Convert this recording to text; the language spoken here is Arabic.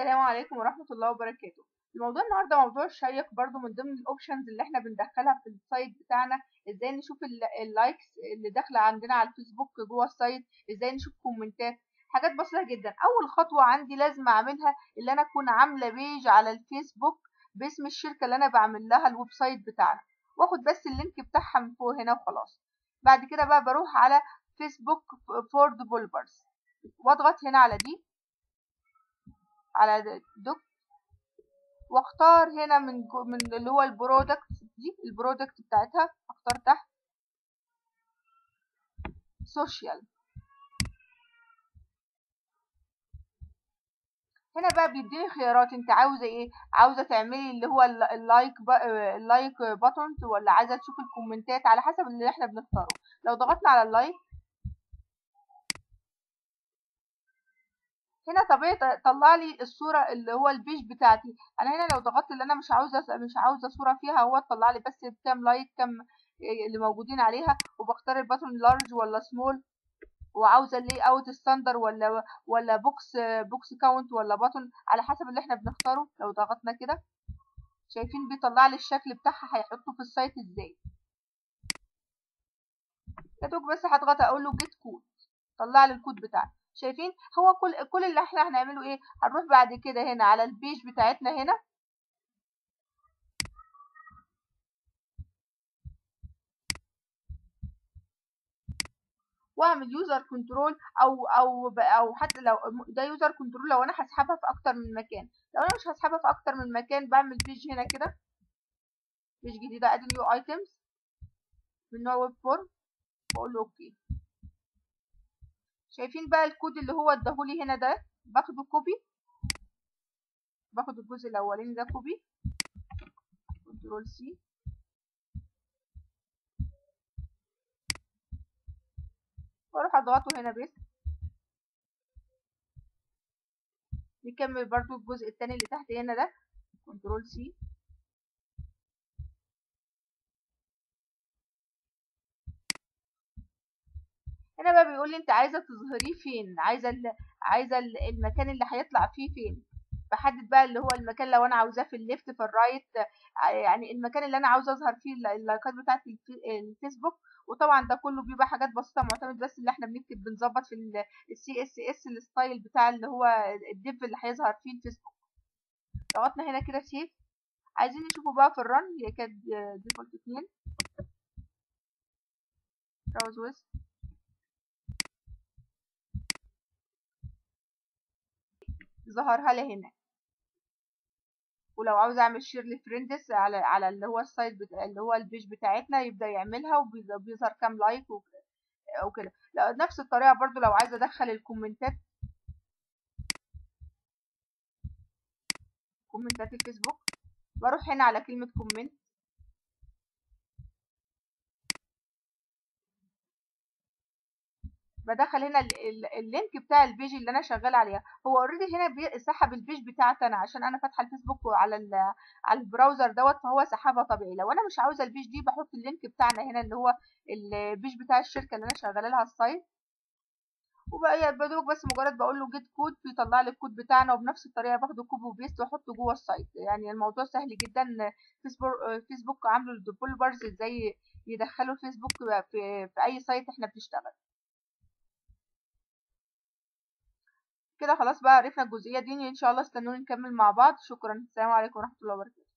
السلام عليكم ورحمة الله وبركاته. الموضوع النهارده موضوع شيق برضو من ضمن ال options اللي إحنا بندخلها في ال site بتاعنا. إزاي نشوف ال- ال likes اللي داخلة عندنا على الفيسبوك جوه ال site إزاي نشوف كومنتات. حاجات بسيطة جدا. أول خطوة عندي لازم أعملها اللي أنا أكون عاملة page على الفيسبوك باسم الشركة اللي أنا بعمل لها ال website بتاعنا. وآخد بس ال link بتاعها من فوق هنا وخلاص. بعد كده بقى بروح على فيسبوك for developers واضغط هنا على دي. على docs واختار هنا من من اللي هو ال product دي ال product بتاعتها اختار تحت. social. هنا بقى بيديني خيارات. انت عاوزة إيه؟ عاوزة تعملي اللي هو ال- ال like ال like button ولا عايزة تشوفي الكومنتات على حسب اللي إحنا بنختاره. لو ضغطنا على ال like هنا طبيعي طلع لي الصورة اللي هو ال page بتاعتي. أنا هنا لو ضغطت اللي أنا مش عاوزة مش عاوزة صورة فيها هو طلع لي بس كام like كام اللي موجودين عليها وبختار ال button large ولا small وعاوزة ال layout standard ولا ولا box box count ولا button على حسب اللي إحنا بنختاره. لو ضغطنا كده شايفين بيطلع لي الشكل بتاعها هيحطه في ال site إزاي. يا دوب بس هضغط أقول له get code طلع لي الكود بتاعي شايفين؟ هو كل كل اللي إحنا هنعمله إيه؟ هنروح بعد كده هنا على ال page بتاعتنا هنا. واعمل user control أو أو أو حتى لو ده user control لو أنا هسحبها في أكتر من مكان. لو أنا مش هسحبها في أكتر من مكان بعمل page هنا كده. page جديدة add new items من نوع web form واقول له okay شايفين بقى الكود اللي هو اداهولي هنا ده؟ باخده copy باخد الجزء الأولاني ده copy control C وأروح أضغطه هنا بس نكمل برضو الجزء التاني اللي تحت هنا ده. control C هنا بقى بيقول لي انت عايزة تظهريه فين؟ عايزة. عايزة ال- المكان اللي هيطلع فيه فين؟ بحدد بقى اللي هو المكان لو أنا عاوزاه في ال left في ال right ع- يعني المكان اللي أنا عاوزة أظهر فيه الل- اللايكات بتاعة الفيسبوك. وطبعا ده كله بيبقى حاجات بسيطة معتمد بس اللي إحنا بنكتب بنظبط في ال CSS ال style بتاع اللي هو ال div اللي هيظهر فيه الفيسبوك. ضغطنا هنا كده save. عايزين نشوفه بقى في ال run. هي كانت default 2 browse with ظهرها لي هنا. ولو عاوز أعمل share ل friends على على اللي هو ال site بتاع اللي هو ال page بتاعتنا يبدأ يعملها وبيظهر كام like وك- وكده. لأ نفس الطريقة برضو لو عايزه أدخل الكومنتات. كومنتات الفيسبوك. بروح هنا على كلمة comment بدخل هنا ال- ال- ال link بتاع ال page اللي أنا شغال عليها. هو already هنا سحب ال page بتاعتي أنا عشان أنا فاتحة الفيسبوك على على ال browser دوت فهو سحبها طبيعي. لو أنا مش عاوزة ال page دي بحط ال link بتاعنا هنا اللي هو ال page بتاع الشركة اللي أنا شغالة لها ال site. وبقى يا دوب بس مجرد بقول له get code بيطلع لي الكود بتاعنا وبنفس الطريقة باخده copy و paste وأحطه جوه ال site. يعني الموضوع سهل جدا. فيسبوك فيسبوك عامله ال developers إزاي يدخلوا الفيسبوك في في أي site إحنا بنشتغل. كده خلاص بقى عرفنا الجزئية دي إن شاء الله استنوني نكمل مع بعض. شكرا. السلام عليكم ورحمة الله وبركاته.